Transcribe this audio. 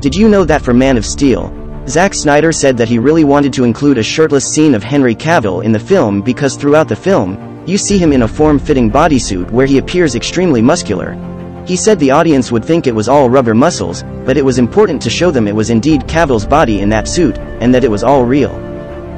Did you know that for Man of Steel, Zack Snyder said that he really wanted to include a shirtless scene of Henry Cavill in the film because throughout the film, you see him in a form-fitting bodysuit where he appears extremely muscular. He said the audience would think it was all rubber muscles, but it was important to show them it was indeed Cavill's body in that suit, and that it was all real.